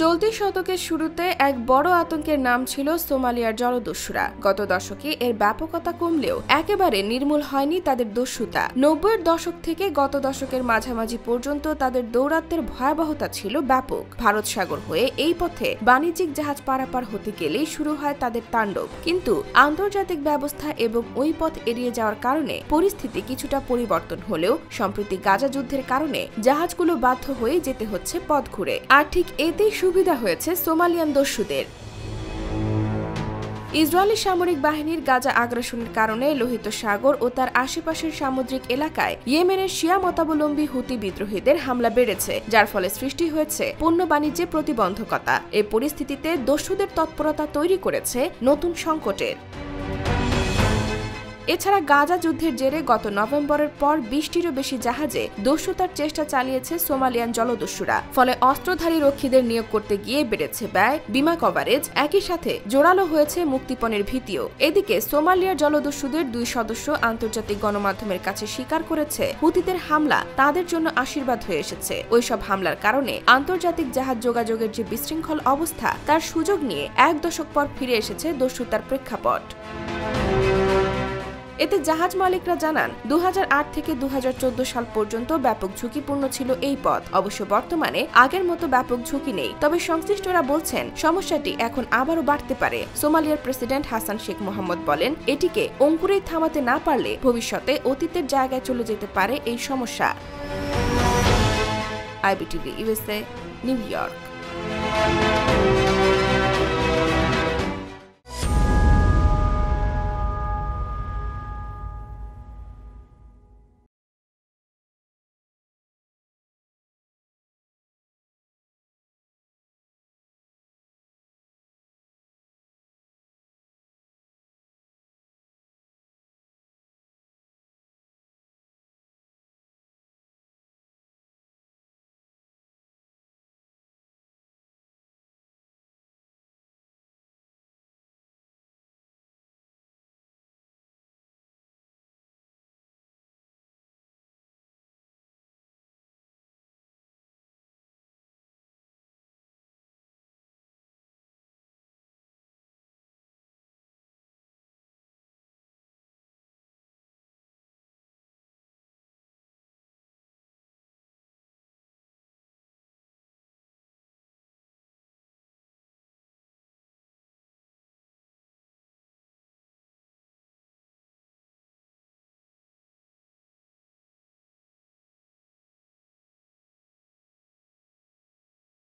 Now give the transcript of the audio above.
চলতি শতকের শুরুতে এক বড় আতঙ্কের নাম ছিল সোমালিয়ার জলদস্যুরা। গত দশকে এর ব্যাপকতা কমলেও একেবারে নির্মূল হয়নি তাদের দস্যুতা। নব্বইয়ের দশক থেকে গত দশকের মাঝামাঝি পর্যন্ত তাদের দৌরাত্মের ভয়াবহতা ছিল ব্যাপক। ভারত সাগর হয়ে এই পথে বাণিজ্যিক জাহাজ পারাপার হতে গেলেই শুরু হয় তাদের তাণ্ডব। কিন্তু আন্তর্জাতিক ব্যবস্থা এবং ওই পথ এড়িয়ে যাওয়ার কারণে পরিস্থিতি কিছুটা পরিবর্তন হলেও সম্প্রতি গাজা যুদ্ধের কারণে জাহাজগুলো বাধ্য হয়ে যেতে হচ্ছে পথ ঘুরে। আর ঠিক এতেই সুবিধা হয়েছে সোমালিয়ান দস্যুদের। ইসরায়েলি সামরিক বাহিনীর গাজা আগ্রাসনের কারণে লোহিত সাগর ও তার আশেপাশের সামুদ্রিক এলাকায় ইয়েমেনের শিয়া মতাবলম্বী হুতি বিদ্রোহীদের হামলা বেড়েছে, যার ফলে সৃষ্টি হয়েছে পণ্য বাণিজ্যে প্রতিবন্ধকতা। এ পরিস্থিতিতে দস্যুদের তৎপরতা তৈরি করেছে নতুন সংকটের। এছাড়া গাজা যুদ্ধের জেরে গত নভেম্বরের পর বিশটিরও বেশি জাহাজে দস্যুতার চেষ্টা চালিয়েছে সোমালিয়ান জলদস্যুরা। ফলে অস্ত্রধারী রক্ষীদের নিয়োগ করতে গিয়ে বেড়েছে ব্যয়, বিমা কভারেজ একই সাথে জোরালো হয়েছে মুক্তিপণের ভীতিও। এদিকে সোমালিয়ার জলদস্যুদের দুই সদস্য আন্তর্জাতিক গণমাধ্যমের কাছে স্বীকার করেছে, হুতিদের হামলা তাদের জন্য আশীর্বাদ হয়ে এসেছে। ওইসব হামলার কারণে আন্তর্জাতিক জাহাজ যোগাযোগের যে বিশৃঙ্খল অবস্থা, তার সুযোগ নিয়ে এক দশক পর ফিরে এসেছে দস্যুতার প্রেক্ষাপট। এতে জাহাজ মালিকরা জানান দু হাজার আট থেকে দু হাজার চোদ্দ সাল পর্যন্ত ব্যাপক ঝুঁকিপূর্ণ ছিল এই পথ। অবশ্য বর্তমানে আগের মতো ব্যাপক ঝুঁকি নেই। তবে সংশ্লিষ্টরা বলছেন, সমস্যাটি এখন আবারও বাড়তে পারে, সোমালিয়ার প্রেসিডেন্ট হাসান শেখ মোহাম্মদ বলেন, এটিকে অঙ্কুরেই থামাতে না পারলে ভবিষ্যতে অতীতের জায়গায় চলে যেতে পারে এই সমস্যা। IBTV USA New York.